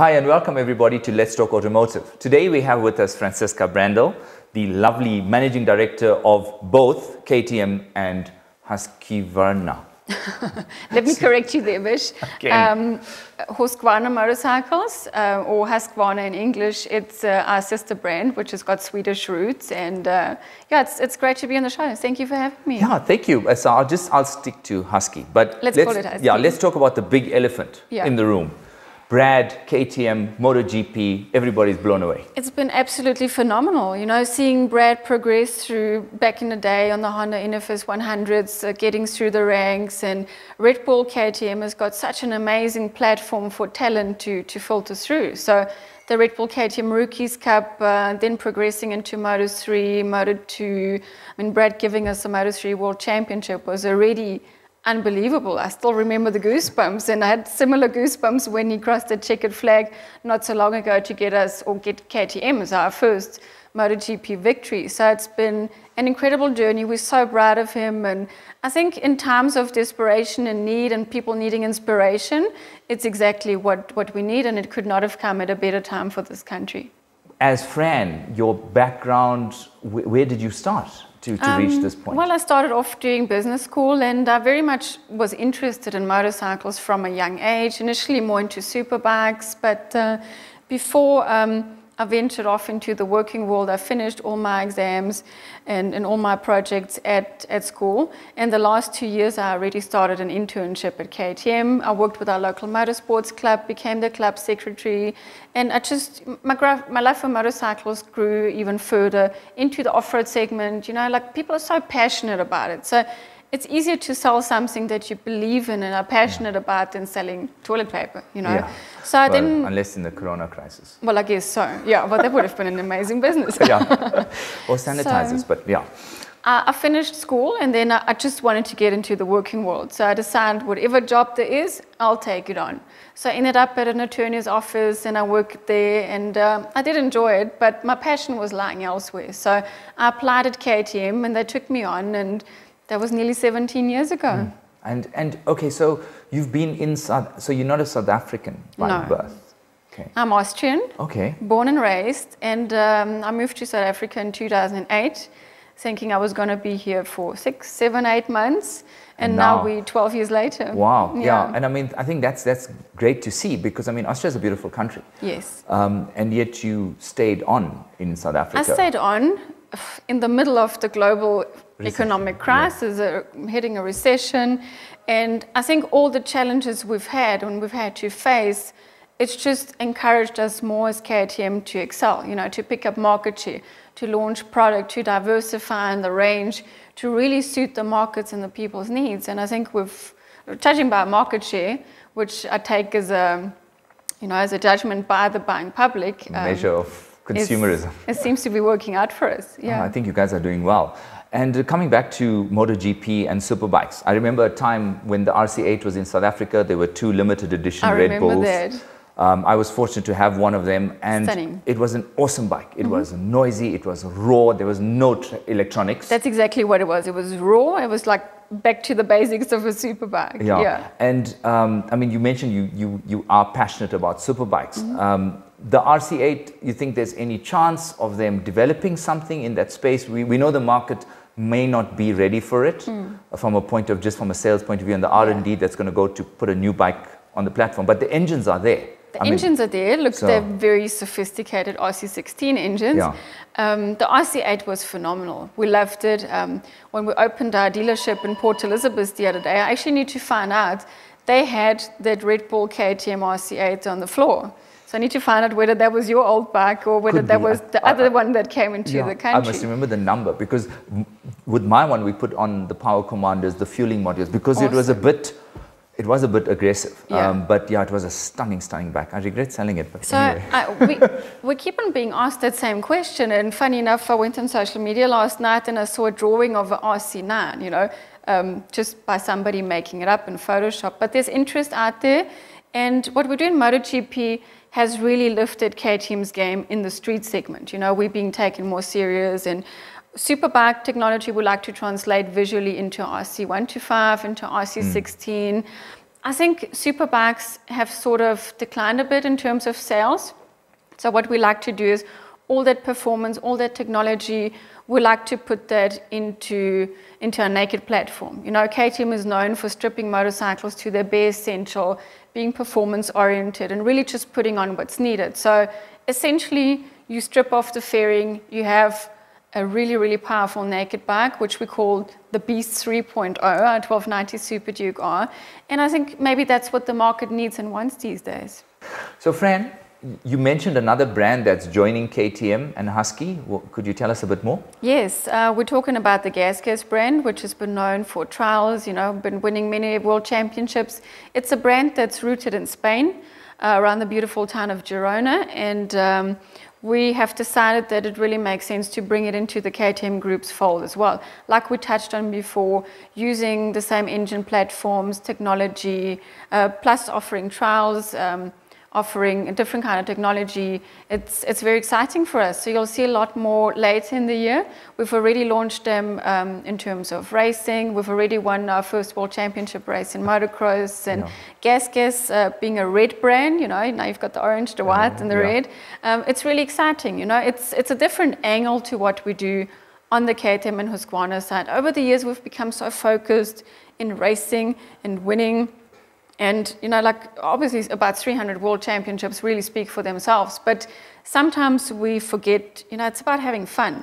Hi, and welcome everybody to Let's Talk Automotive. Today we have with us Franziska Brandl, the lovely managing director of both KTM and Husqvarna. Let me correct you there, Vish. Okay. Um, Husqvarna Motorcycles, uh, or Husqvarna in English, it's uh, our sister brand, which has got Swedish roots. And uh, yeah, it's, it's great to be on the show. Thank you for having me. Yeah, thank you. Uh, So I'll just I'll stick to Husky, but Let's call it Husky. Yeah, let's talk about the big elephant Yeah. in the room. Brad, KTM, MotoGP, everybody's blown away. It's been absolutely phenomenal. You know, seeing Brad progress through back in the day on the Honda NSF 100s, uh, getting through the ranks, and Red Bull KTM has got such an amazing platform for talent to, to filter through. So the Red Bull KTM Rookies Cup, uh, then progressing into Moto 3, Moto 2. I mean, Brad giving us the Moto 3 World Championship was already unbelievable. I still remember the goosebumps, and I had similar goosebumps when he crossed the checkered flag not so long ago to get us or get KTM as our first MotoGP victory. So it's been an incredible journey. We're so proud of him, and I think in times of desperation and need, and people needing inspiration, it's exactly what, what we need, and it could not have come at a better time for this country. As Fran, your background, wh- where did you start to, to reach this point? Um, Well, I started off doing business school and I very much was interested in motorcycles from a young age, initially more into superbikes, but uh, before um, I ventured off into the working world, I finished all my exams and, and all my projects at, at school. And the last two years, I already started an internship at KTM. I worked with our local motorsports club, became the club secretary, and I just, my, my love for motorcycles grew even further into the off road segment. You know, like people are so passionate about it. So it's easier to sell something that you believe in and are passionate about than selling toilet paper, you know. Yeah. So I Well, didn't, unless in the corona crisis. well, I guess so. Yeah, well, that would have been an amazing business. Yeah. or sanitizers, but yeah. I I finished school and then I I just wanted to get into the working world. So I decided whatever job there is, I'll take it on. So I ended up at an attorney's office and I worked there and um, I did enjoy it, but my passion was lying elsewhere. So I applied at KTM and they took me on and that was nearly 17 years ago. And, and okay, so you've been in South, so you're not a South African by No. birth. Okay. I'm Austrian. Okay. born and raised, and um, I moved to South Africa in 2008, thinking I was going to be here for six, seven, eight months, and, now, now- we're 12 years later. Wow. Yeah. And I mean, I think that's that's great to see because I mean, Austria is a beautiful country, yes. um, and yet you stayed on in South Africa. I stayed on in the middle of the global economic yeah. crisis, uh, hitting a recession, and I think all the challenges we've had and we've had to face, it's just encouraged us more as KTM to excel, you know, to pick up market share, to launch product, to diversify in the range, to really suit the markets and the people's needs. And I think we've, judging by market share, which I take as a, you know, as a judgment by the buying public. um, measure of consumerism. It seems to be working out for us. Yeah. Oh, I think you guys are doing well. And coming back to MotoGP and superbikes, I remember a time when the RC8 was in South Africa. There were two limited edition I Red remember Bulls. that. Um, I was fortunate to have one of them, and Stunning. It was an awesome bike. It was noisy, it was raw, there was no tr- electronics. That's exactly what it was. It was raw. It was like back to the basics of a superbike. Yeah. Yeah. And um, I mean, you mentioned you, you, you are passionate about superbikes. Mm-hmm. Um, the RC8, you think there's any chance of them developing something in that space? We, we know the market may not be ready for it Hmm. from a point of just from a sales point of view and the R&D that's going to go to put a new bike on the platform. But the engines are there. The I mean, engines are there. Look, so- they're very sophisticated RC16 engines. Yeah. Um, the RC8 was phenomenal. We loved it. Um, when we opened our dealership in Port Elizabeth the other day, I actually need to find out they had that Red Bull KTM RC8 on the floor. So I need to find out whether that was your old bike or whether Could that be. was the I- other I- one that came into Yeah, the country. I must remember the number because with my one we put on the power commanders, the fueling modules because it was a bit, it was a bit aggressive. Yeah. Um, but yeah, it was a stunning, stunning bike. I regret selling it, but So anyway. I, we, we keep on being asked that same question. And funny enough, I went on social media last night and I saw a drawing of an RC9, you know, um, just by somebody making it up in Photoshop. But there's interest out there. And what we do in MotoGP has really lifted KTM's game in the street segment. You know, we're being taken more serious and Superbike technology we like to translate visually into RC125, into RC16. I think superbikes have sort of declined a bit in terms of sales. So what we like to do is all that performance, all that technology, we like to put that into, into a naked platform. You know, KTM is known for stripping motorcycles to their bare essential, being performance oriented, and really just putting on what's needed. So essentially, you strip off the fairing, you have a really, really powerful naked bike, which we call the Beast 3.0, a 1290 Super Duke R. And I think maybe that's what the market needs and wants these days. So, Fran, you mentioned another brand that's joining KTM and Husky. Could you tell us a bit more? Yes, uh, we're talking about the GasGas brand, which has been known for trials, you know, been winning many world championships. It's a brand that's rooted in Spain, uh, around the beautiful town of Girona, and um, we have decided that it really makes sense to bring it into the KTM Group's fold as well. Like we touched on before, using the same engine platforms, technology, uh, plus offering trials. Um, offering a different kind of technology. It's, it's very exciting for us. So you'll see a lot more later in the year. We've already launched them um, in terms of racing. We've already won our first World Championship race in motocross. And yeah. GasGas uh, being a red brand, you know, now you've got the orange, the white, and the yeah. red. Um, it's really exciting. You know, it's, it's a different angle to what we do on the KTM and Husqvarna side. Over the years, we've become so focused in racing and winning and, you know, like obviously about 300 world championships really speak for themselves, but sometimes we forget, you know, it's about having fun.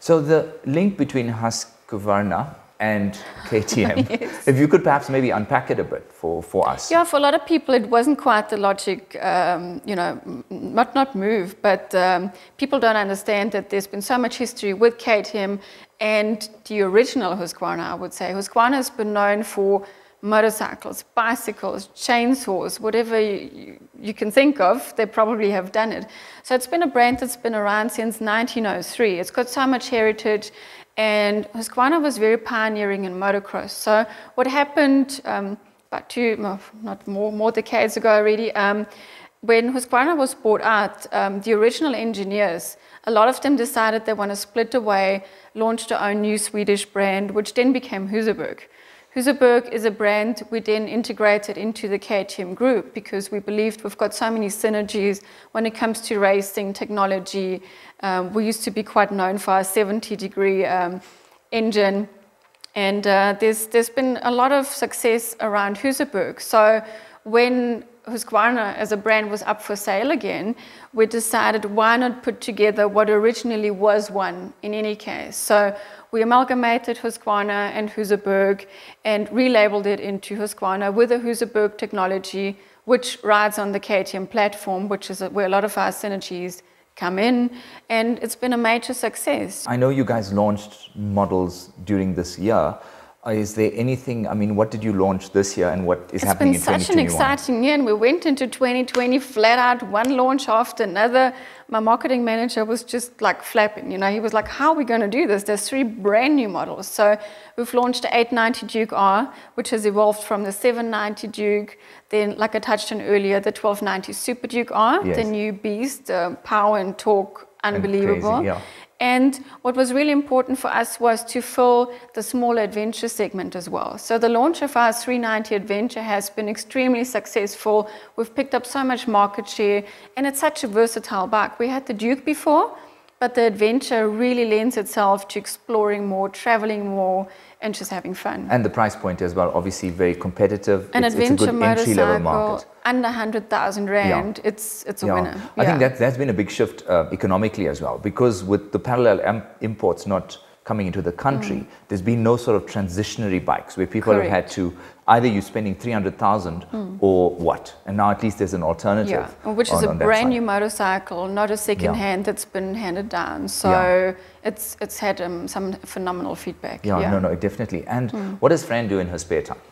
So the link between Husqvarna and KTM, yes. if you could perhaps maybe unpack it a bit for, for us. Yeah, for a lot of people it wasn't quite the logic, um, you know, not, not move, but um, people don't understand that there's been so much history with KTM and the original Husqvarna, I would say. Husqvarna has been known for motorcycles, bicycles, chainsaws, whatever you, you, can think of, they probably have done it. So it's been a brand that's been around since 1903. It's got so much heritage, and Husqvarna was very pioneering in motocross. So what happened um, about two, not more, more decades ago already, um, when Husqvarna was bought out, um, the original engineers, a lot of them decided they want to split away, launch their own new Swedish brand, which then became Husaberg. Husaberg is a brand we then integrated into the KTM group because we believed we've got so many synergies when it comes to racing technology. Um, we used to be quite known for our 70 degree um, engine. And uh, there's, there's been a lot of success around Husaberg. So when Husqvarna as a brand was up for sale again, we decided why not put together what originally was one in any case. So we amalgamated Husqvarna and Husaberg and relabeled it into Husqvarna with the Husaberg technology, which rides on the KTM platform, which is where a lot of our synergies come in. And it's been a major success. I know you guys launched models during this year. Is there anything, I mean, what did you launch this year and what is it's happening in 2021? It's been such an exciting year and we went into 2020 flat out, one launch after another. My marketing manager was just like flapping, you know, he was like, how are we going to do this? There's three brand new models. So we've launched the 890 Duke R, which has evolved from the 790 Duke, then like I touched on earlier, the 1290 Super Duke R, yes. the new beast, uh, power and torque unbelievable. Crazy, yeah. And what was really important for us was to fill the small adventure segment as well. So the launch of our 390 Adventure has been extremely successful. We've picked up so much market share and it's such a versatile bike. We had the Duke before, but the Adventure really lends itself to exploring more, traveling more, and just having fun. And the price point as well, obviously very competitive. An it's, adventure it's a good entry-level market. Under 100,000 Rand, yeah. it's, it's a yeah. winner. I yeah. think that, that's been a big shift uh, economically as well, because with the parallel imports not coming into the country, mm. there's been no sort of transitionary bikes where people Correct. have had to either you're spending 300,000 mm. or what. And now at least there's an alternative. Yeah, which is a brand new motorcycle, not a second yeah. hand that's been handed down. So yeah. it's, it's had um, some phenomenal feedback. Yeah, yeah, no, no, definitely. And mm. what does Fran do in her spare time?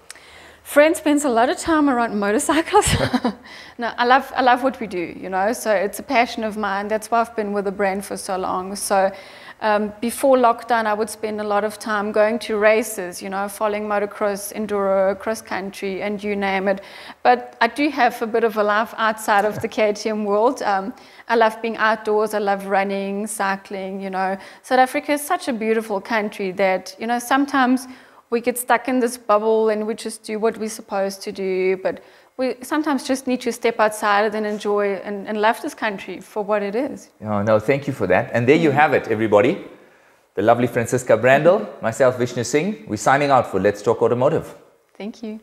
Fran spends a lot of time around motorcycles. no, I love, I love what we do, you know, so it's a passion of mine. That's why I've been with the brand for so long. So um, before lockdown, I would spend a lot of time going to races, you know, following motocross, enduro, cross country, and you name it. But I do have a bit of a life outside of the KTM world. Um, I love being outdoors. I love running, cycling, you know. South Africa is such a beautiful country that, you know, sometimes we get stuck in this bubble and we just do what we're supposed to do. But we sometimes just need to step outside and enjoy and, and love this country for what it is. Oh, no, thank you for that. And there you have it, everybody. The lovely Franziska Brandl, myself, Vishnu Singh. We're signing out for Let's Talk Automotive. Thank you.